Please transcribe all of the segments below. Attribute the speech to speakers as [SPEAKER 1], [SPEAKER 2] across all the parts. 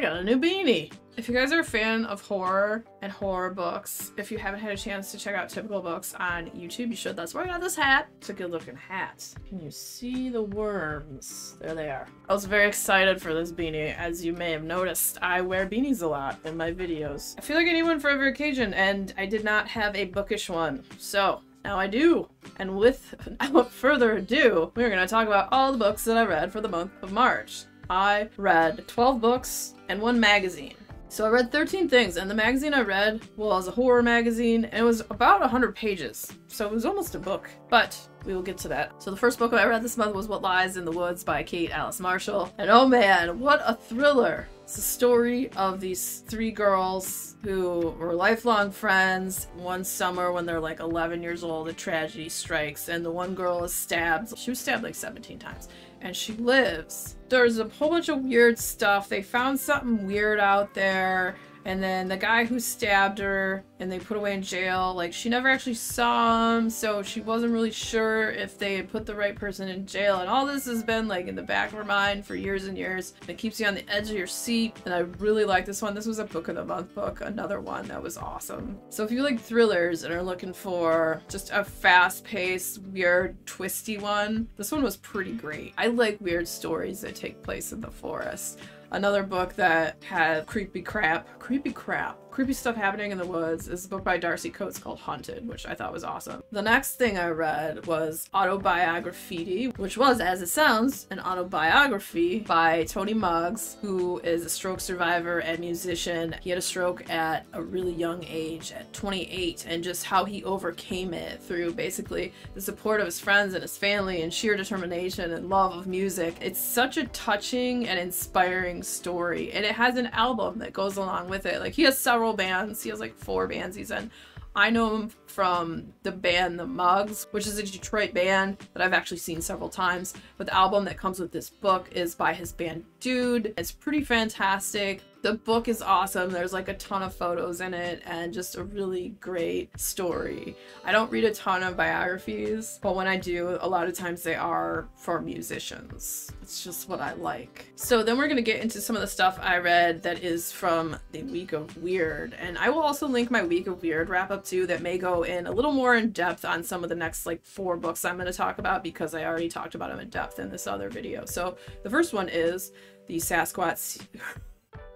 [SPEAKER 1] I got a new beanie. If you guys are a fan of horror and horror books, if you haven't had a chance to check out Typical Books on YouTube, you should. That's why I got this hat. It's a good looking hat. Can you see the worms? There they are. I was very excited for this beanie. As you may have noticed, I wear beanies a lot in my videos. I feel like I need one for every occasion, and I did not have a bookish one. So, now I do. And without further ado, we're going to talk about all the books that I read for the month of March. I read 12 books and one magazine. So I read 13 things, and the magazine I read was a horror magazine, and it was about 100 pages, so it was almost a book. But we will get to that. So the first book I read this month was What Lies in the Woods by Kate Alice Marshall, and oh man, what a thriller! It's the story of these three girls who were lifelong friends. One summer, when they're like 11 years old, a tragedy strikes, and the one girl is stabbed. She was stabbed like 17 times and she lives. There's a whole bunch of weird stuff. They found something weird out there. And then the guy who stabbed her and they put away in jail, like she never actually saw him, so she wasn't really sure if they had put the right person in jail. And all this has been like in the back of her mind for years and years. It keeps you on the edge of your seat. And I really like this one. This was a book of the month book, another one that was awesome. So if you like thrillers and are looking for just a fast paced, weird, twisty one, this one was pretty great. I like weird stories that take place in the forest. Another book that had creepy crap, creepy crap, creepy stuff happening in the woods is a book by Darcy Coates called Hunted, which I thought was awesome. The next thing I read was Autobiograffitti, which was, as it sounds, an autobiography by Tony Muggs, who is a stroke survivor and musician. He had a stroke at a really young age, at 28, and just how he overcame it through basically the support of his friends and his family and sheer determination and love of music. It's such a touching and inspiring story, and it has an album that goes along with it. Like, he has several several bands. He has like four bands he's in. I know him from the band The Muggs, which is a Detroit band that I've actually seen several times. But the album that comes with this book is by his band Dude. It's pretty fantastic. The book is awesome. There's like a ton of photos in it and just a really great story. I don't read a ton of biographies, but when I do, a lot of times they are for musicians. It's just what I like. So then we're going to get into some of the stuff I read that is from the Week of Weird. And I will also link my Week of Weird wrap up too that may go in a little more in depth on some of the next like four books I'm going to talk about because I already talked about them in depth in this other video. So the first one is the Sasquatch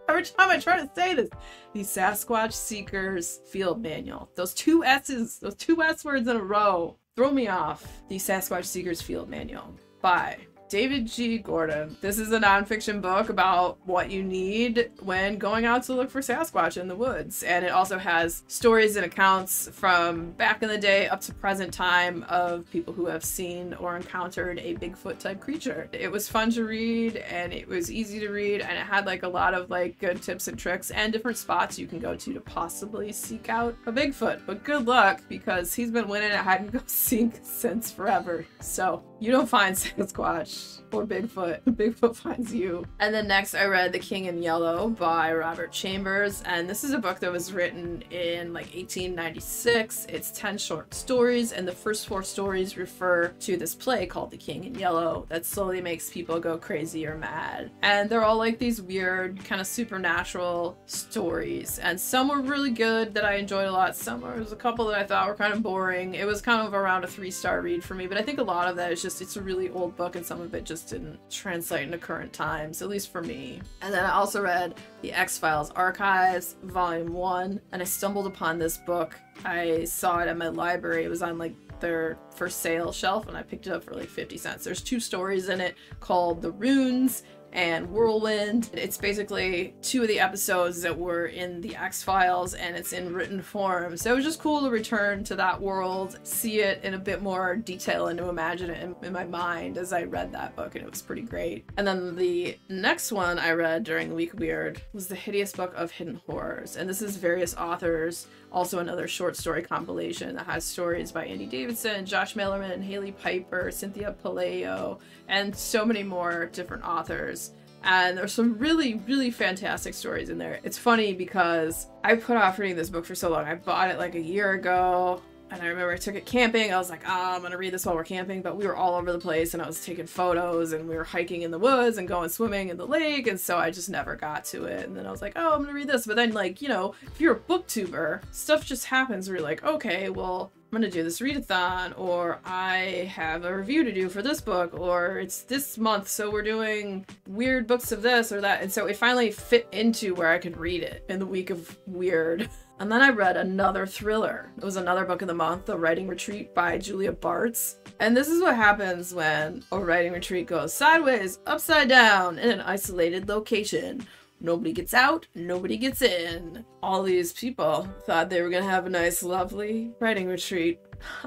[SPEAKER 1] Every time I try to say this, the Sasquatch Seekers Field Manual. Those two S's, those two S words in a row, throw me off. The Sasquatch Seekers Field Manual by David G. Gordon. This is a nonfiction book about what you need when going out to look for Sasquatch in the woods. And it also has stories and accounts from back in the day up to present time of people who have seen or encountered a Bigfoot type creature. It was fun to read and it was easy to read and it had like a lot of like good tips and tricks and different spots you can go to to possibly seek out a Bigfoot. But good luck because he's been winning at hide and go seek since forever. So you don't find Sasquatch or Bigfoot. Bigfoot finds you. And then next I read The King in Yellow by Robert Chambers. And this is a book that was written in like 1896. It's 10 short stories and the first four stories refer to this play called The King in Yellow that slowly makes people go crazy or mad. And they're all like these weird kind of supernatural stories. And some were really good that I enjoyed a lot. Some were, there was a couple that I thought were kind of boring. It was kind of around a three star read for me, but I think a lot of that is just just it's a really old book and some of it just didn't translate into current times, at least for me. And then I also read The X-Files Archives, Volume 1, and I stumbled upon this book. I saw it at my library. It was on like their for sale shelf and I picked it up for like 50 cents. There's two stories in it called The Ruins and Whirlwind. It's basically two of the episodes that were in the X-Files and it's in written form. So it was just cool to return to that world, see it in a bit more detail and to imagine it in, in my mind as I read that book and it was pretty great. And then the next one I read during Week Weird was The Hideous Book of Hidden Horrors. And this is various authors also another short story compilation that has stories by Andy Davidson, Josh Malerman, Hailey Piper, Cynthia Pelayo, and so many more different authors. And there's some really, really fantastic stories in there. It's funny because I put off reading this book for so long. I bought it like a year ago. And I remember I took it camping. I was like, oh, I'm gonna read this while we're camping. But we were all over the place and I was taking photos and we were hiking in the woods and going swimming in the lake. And so I just never got to it. And then I was like, oh, I'm gonna read this. But then, like, you know, if you're a booktuber, stuff just happens where you're like, okay, well, I'm gonna do this readathon, or I have a review to do for this book, or it's this month, so we're doing weird books of this or that. And so it finally fit into where I could read it in the week of weird. And then I read another thriller. It was another book of the month, The Writing Retreat by Julia Bartz. And this is what happens when a writing retreat goes sideways, upside down, in an isolated location. Nobody gets out, nobody gets in. All these people thought they were gonna have a nice, lovely writing retreat.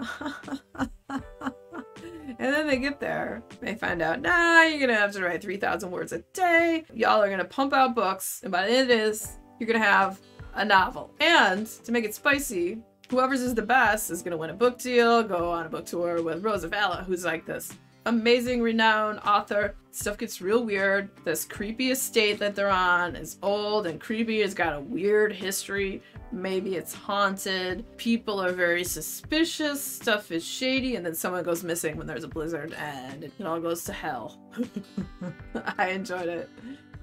[SPEAKER 1] and then they get there, they find out, nah, you're gonna have to write 3,000 words a day. Y'all are gonna pump out books, and by the end of this, you're gonna have a novel. And to make it spicy, whoever's is the best is gonna win a book deal, go on a book tour with Roza Vallo, who's like this amazing renowned author. Stuff gets real weird. This creepy estate that they're on is old and creepy. It's got a weird history. Maybe it's haunted. People are very suspicious. Stuff is shady. And then someone goes missing when there's a blizzard and it all goes to hell. I enjoyed it.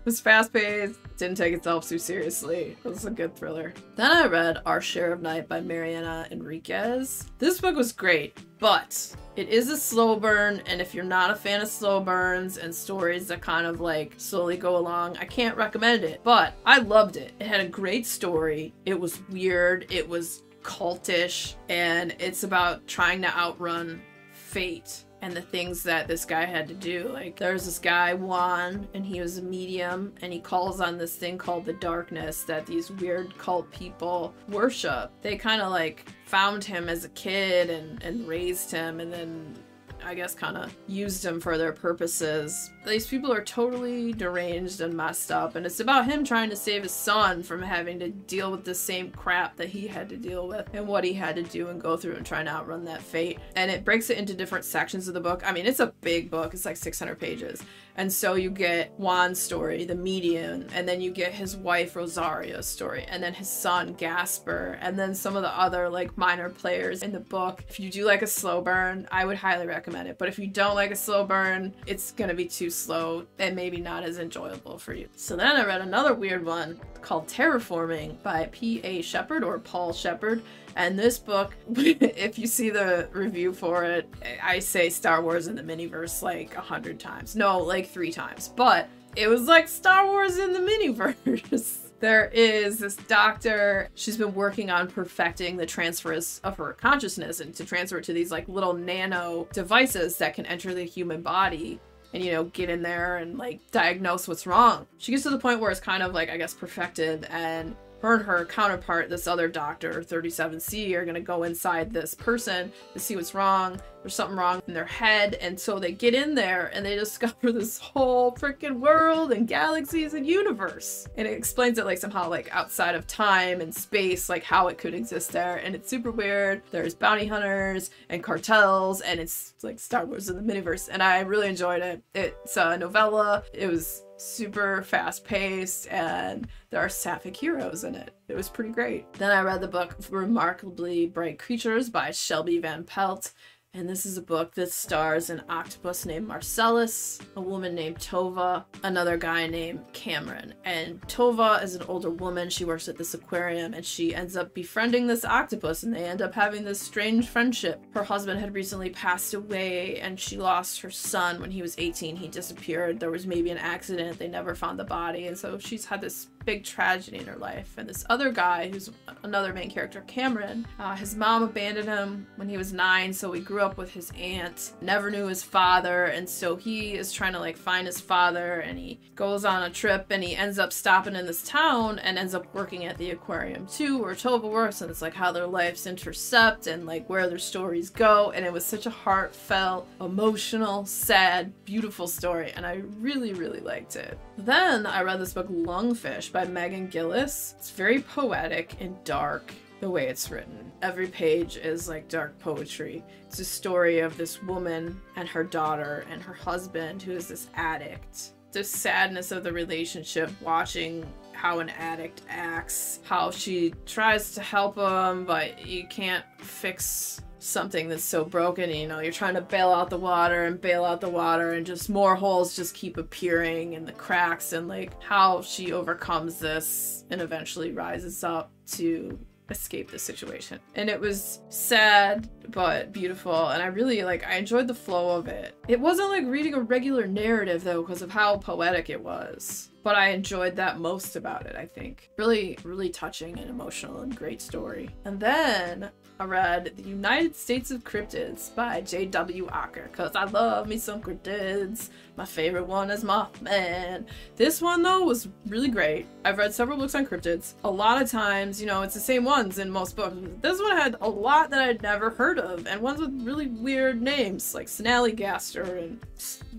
[SPEAKER 1] Was fast paced, didn't take itself too seriously. It was a good thriller. Then I read Our Share of Night by Mariana Enriquez. This book was great, but it is a slow burn, and if you're not a fan of slow burns and stories that kind of like slowly go along, I can't recommend it. But I loved it. It had a great story. It was weird. It was cultish, and it's about trying to outrun fate and the things that this guy had to do. Like there's this guy Juan and he was a medium and he calls on this thing called the darkness that these weird cult people worship. They kind of like found him as a kid and and raised him and then I guess, kind of used them for their purposes. These people are totally deranged and messed up, and it's about him trying to save his son from having to deal with the same crap that he had to deal with and what he had to do and go through and trying to outrun that fate. And it breaks it into different sections of the book. I mean, it's a big book, it's like 600 pages. And so you get Juan's story, the medium, and then you get his wife Rosario's story, and then his son Gaspar, and then some of the other like minor players in the book. If you do like a slow burn, I would highly recommend it. But if you don't like a slow burn, it's gonna be too slow and maybe not as enjoyable for you. So then I read another weird one called Terror Forming by P.A. Sheppard or Paul Sheppard. And this book, if you see the review for it, I say Star Wars in the miniverse like a hundred times. No, like three times. But it was like Star Wars in the miniverse. there is this doctor she's been working on perfecting the transfers of her consciousness and to transfer it to these like little nano devices that can enter the human body and you know get in there and like diagnose what's wrong. She gets to the point where it's kind of like i guess perfected and her and her counterpart, this other doctor, 37C, are gonna go inside this person to see what's wrong. There's something wrong in their head, and so they get in there and they discover this whole freaking world and galaxies and universe. And it explains it like somehow like outside of time and space, like how it could exist there. And it's super weird. There's bounty hunters and cartels, and it's like Star Wars in the miniverse. And I really enjoyed it. It's a novella. It was super fast paced and there are sapphic heroes in it. It was pretty great. Then I read the book Remarkably Bright Creatures by Shelby Van Pelt. And this is a book that stars an octopus named Marcellus, a woman named Tova, another guy named Cameron. And Tova is an older woman. She works at this aquarium and she ends up befriending this octopus and they end up having this strange friendship. Her husband had recently passed away and she lost her son when he was 18. He disappeared. There was maybe an accident. They never found the body. And so she's had this big tragedy in her life. And this other guy, who's another main character, Cameron, uh, his mom abandoned him when he was nine, so he grew up with his aunt, never knew his father, and so he is trying to like find his father, and he goes on a trip, and he ends up stopping in this town, and ends up working at the aquarium too, where Tova works, and it's like how their lives intercept, and like where their stories go, and it was such a heartfelt, emotional, sad, beautiful story, and I really, really liked it. Then I read this book, Lungfish by Meghan Gilliss. It's very poetic and dark the way it's written. Every page is like dark poetry. It's a story of this woman and her daughter and her husband who is this addict. The sadness of the relationship, watching how an addict acts, how she tries to help him, but you can't fix something that's so broken you know you're trying to bail out the water and bail out the water and just more holes just keep appearing and the cracks and like how she overcomes this and eventually rises up to escape the situation. And it was sad but beautiful and I really like I enjoyed the flow of it. It wasn't like reading a regular narrative though because of how poetic it was. But I enjoyed that most about it, I think. Really, really touching and emotional and great story. And then I read The United States of Cryptids by J.W. Ocker because I love me some cryptids. My favorite one is Mothman. This one, though, was really great. I've read several books on cryptids. A lot of times, you know, it's the same ones in most books. This one had a lot that I'd never heard of and ones with really weird names like Snallygaster and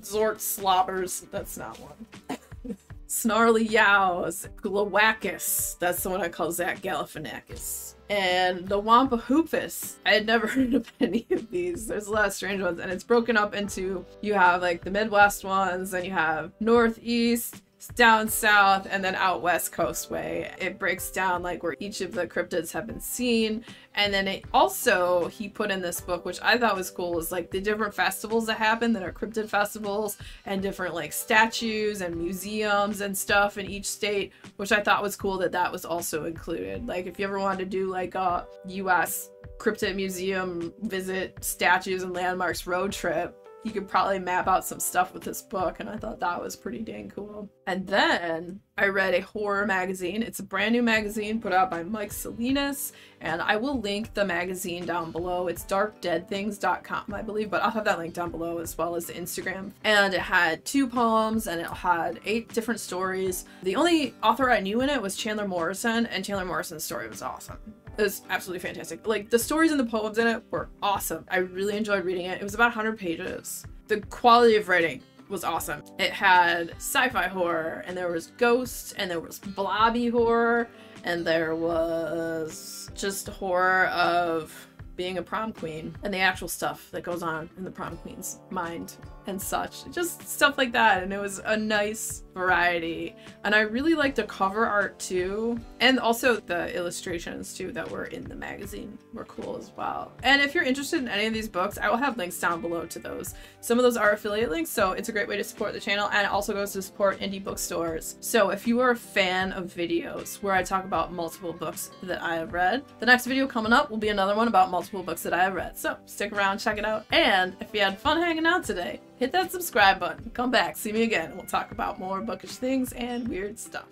[SPEAKER 1] Zort Slobbers. That's not one. Snarly Yows, Glawackus. That's the one I call Zach Galifianakis and the Wampa Hoopus. I had never heard of any of these. There's a lot of strange ones, and it's broken up into you have like the Midwest ones, and you have Northeast, down south and then out west coast way. It breaks down like where each of the cryptids have been seen. And then it also, he put in this book, which I thought was cool, is like the different festivals that happen that are cryptid festivals and different like statues and museums and stuff in each state, which I thought was cool that that was also included. Like if you ever wanted to do like a US cryptid museum visit statues and landmarks road trip, you could probably map out some stuff with this book, and I thought that was pretty dang cool. And then I read a horror magazine. It's a brand new magazine put out by Mike Salinas, and I will link the magazine down below. It's darkdeadthings.com, I believe, but I'll have that link down below as well as the Instagram. And it had two poems and it had eight different stories. The only author I knew in it was Chandler Morrison, and Chandler Morrison's story was awesome. It was absolutely fantastic. Like, the stories and the poems in it were awesome. I really enjoyed reading it. It was about 100 pages. The quality of writing was awesome. It had sci-fi horror, and there was ghosts, and there was blobby horror, and there was just horror of being a prom queen and the actual stuff that goes on in the prom queen's mind and such. Just stuff like that. And it was a nice variety. And I really liked the cover art too. And also the illustrations too that were in the magazine were cool as well. And if you're interested in any of these books, I will have links down below to those. Some of those are affiliate links, so it's a great way to support the channel and it also goes to support indie bookstores. So if you are a fan of videos where I talk about multiple books that I have read, the next video coming up will be another one about multiple books that I have read. So stick around, check it out. And if you had fun hanging out today, hit that subscribe button, come back, see me again, we'll talk about more bookish things and weird stuff.